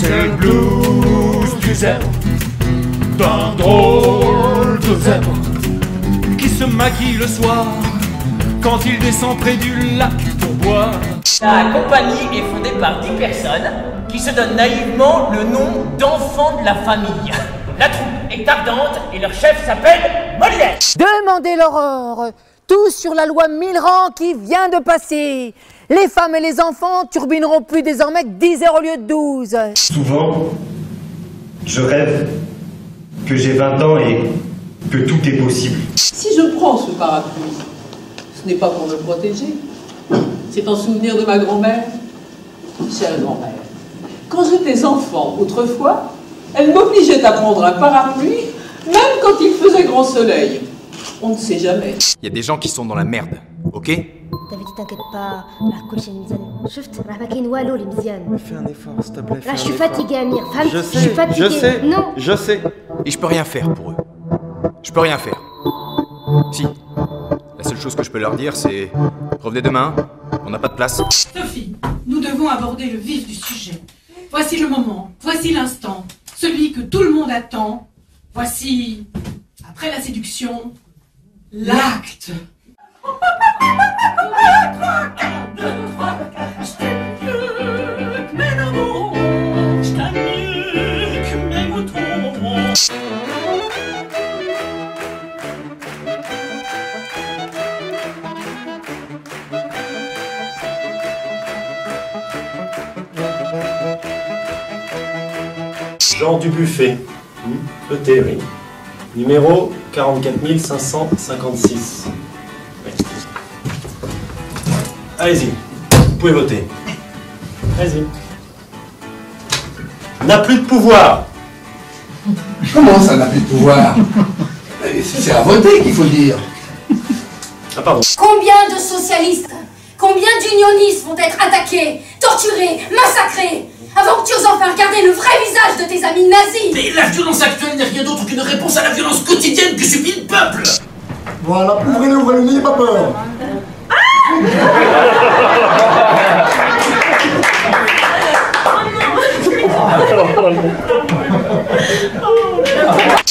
C'est le blues du zèbre, d'un drôle de zèbre, qui se maquille le soir quand il descend près du lac pour boire. La compagnie est fondée par 10 personnes qui se donnent naïvement le nom d'enfants de la famille. La troupe est ardente et leur chef s'appelle Molière. Demandez l'aurore, tout sur la loi Milran qui vient de passer. Les femmes et les enfants turbineront plus désormais que 10 heures au lieu de 12. Souvent, je rêve que j'ai 20 ans et que tout est possible. Si je prends ce parapluie, ce n'est pas pour me protéger. C'est en souvenir de ma grand-mère. Chère grand-mère, quand j'étais enfant autrefois, elle m'obligeait à prendre un parapluie, même quand il faisait grand soleil. On ne sait jamais. Il y a des gens qui sont dans la merde, ok دافيد t'inquiète pas راه كلشي مزيان شفت راه ما كاين والو اللي مزيان Fais un effort, s'il te plaît. fais là un je suis effort. fatiguée Amir فهمت Je je suis sais, fatiguée je sais, non je sais. Et je peux rien faire pour eux. Je peux rien faire. Si. La seule chose que je peux leur dire, c'est revenez demain, on n'a pas de place. Sophie, nous devons aborder le vif du sujet. Voici le moment, voici l'instant, celui que tout le monde attend. Voici, après la séduction, l'acte. Jean Dubuffet, hmm, ET, oui. Numéro 44 556. Oui. Allez-y, vous pouvez voter. Allez-y. N'a plus de pouvoir. Comment ça n'a plus de pouvoir? C'est à voter qu'il faut dire. Ah pardon. Combien de socialistes, combien d'unionistes vont être attaqués, torturés, massacrés? Regarder le vrai visage de tes amis nazis. Mais la violence actuelle n'est rien d'autre qu'une réponse à la violence quotidienne que subit le peuple. Voilà, ouvrez-le, ouvrez-le, n'ayez pas peur. Je marche